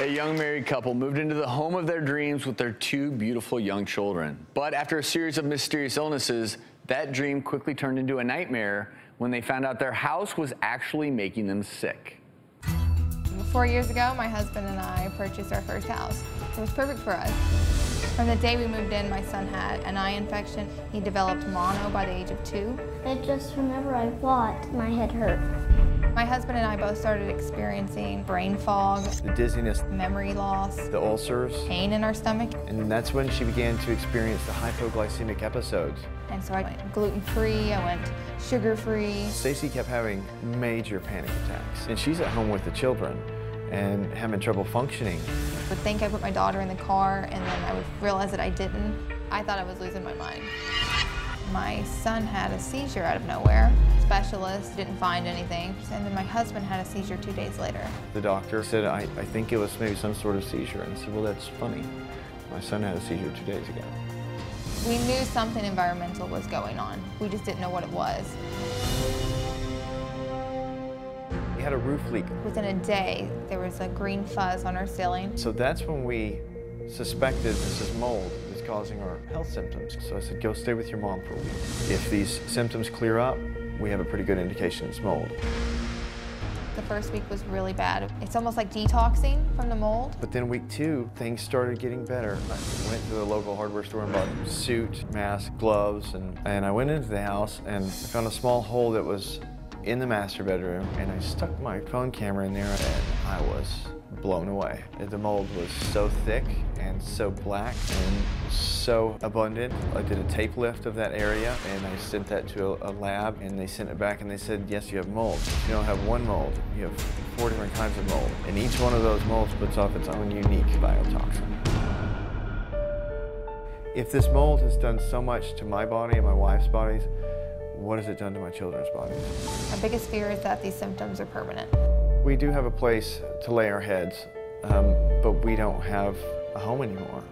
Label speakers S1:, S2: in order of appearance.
S1: A young married couple moved into the home of their dreams with their two beautiful young children. But after a series of mysterious illnesses, that dream quickly turned into a nightmare when they found out their house was actually making them sick.
S2: Four years ago, my husband and I purchased our first house. It was perfect for us. From the day we moved in, my son had an eye infection. He developed mono by the age of two.
S3: It just, whenever I fought, my head hurt.
S2: My husband and I both started experiencing brain fog,
S4: the dizziness,
S2: memory loss,
S4: the ulcers,
S2: pain in our stomach.
S4: And that's when she began to experience the hypoglycemic episodes.
S2: And so I went gluten-free, I went sugar-free.
S4: Stacy kept having major panic attacks. And she's at home with the children and having trouble functioning.
S2: I would think I put my daughter in the car and then I would realize that I didn't. I thought I was losing my mind. My son had a seizure out of nowhere. Specialist didn't find anything. And then my husband had a seizure two days later.
S4: The doctor said, I, I think it was maybe some sort of seizure. And I said, well, that's funny. My son had a seizure two days ago.
S2: We knew something environmental was going on. We just didn't know what it was.
S4: We had a roof leak.
S2: Within a day, there was a green fuzz on our ceiling.
S4: So that's when we suspected this is mold causing our health symptoms. So I said, go stay with your mom for a week. If these symptoms clear up, we have a pretty good indication it's mold.
S2: The first week was really bad. It's almost like detoxing from the mold.
S4: But then week two, things started getting better. I went to the local hardware store and bought suit, mask, gloves, and, and I went into the house and I found a small hole that was in the master bedroom and I stuck my phone camera in there and I was blown away. The mold was so thick and so black and so abundant. I did a tape lift of that area and I sent that to a, a lab and they sent it back and they said, yes, you have mold. You don't have one mold, you have four different kinds of mold. And each one of those molds puts off its own unique biotoxin. If this mold has done so much to my body and my wife's bodies, what has it done to my children's bodies?
S2: Our biggest fear is that these symptoms are permanent.
S4: We do have a place to lay our heads, um, but we don't have a home anymore.